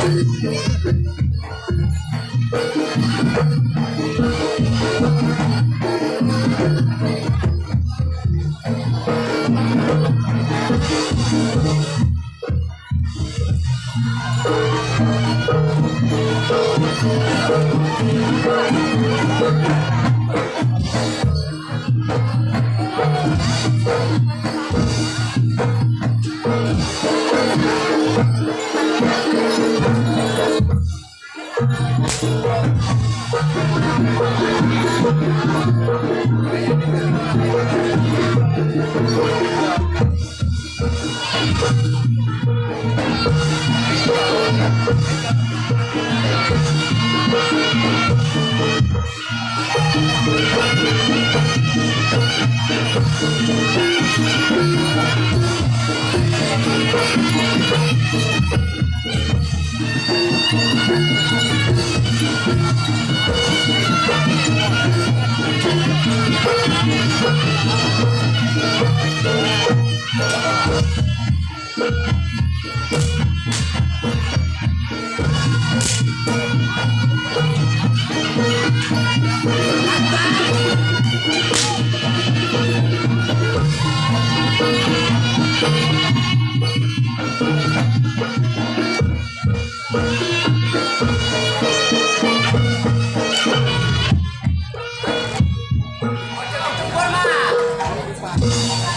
Thank Thank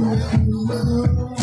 Não.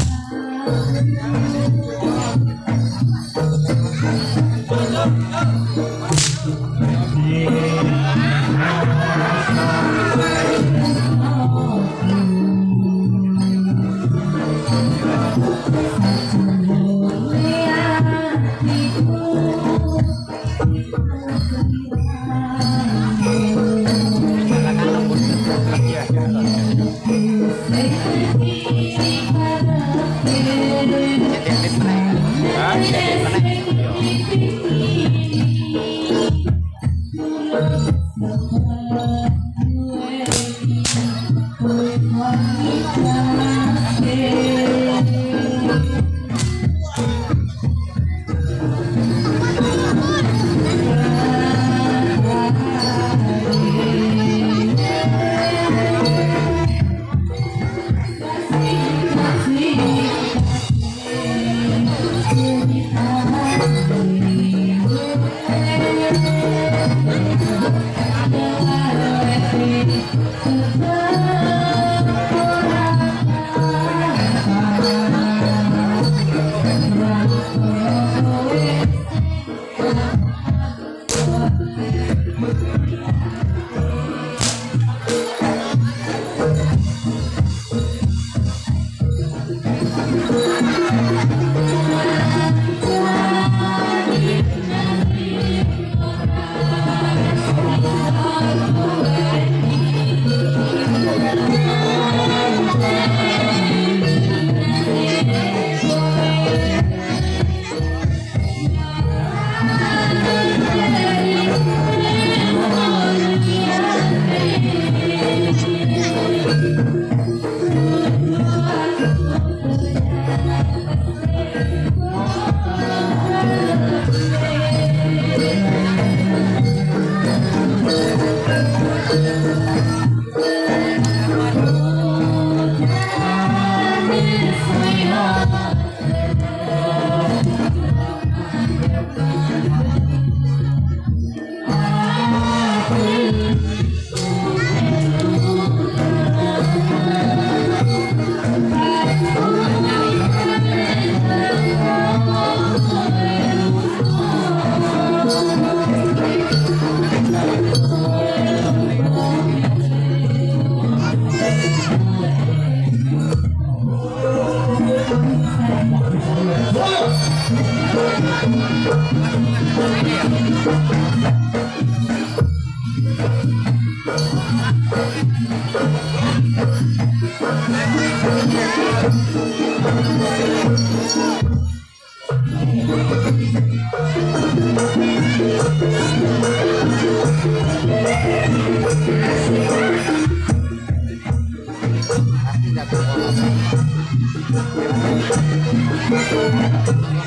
なとこ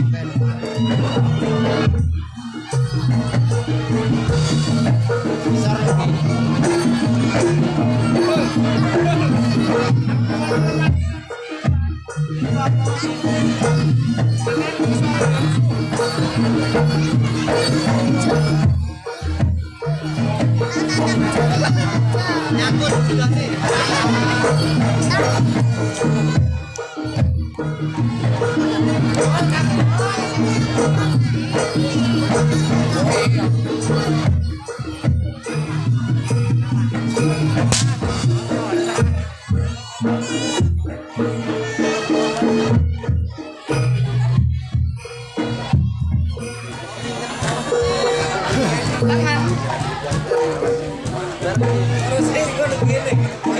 ろ Okay. tiene.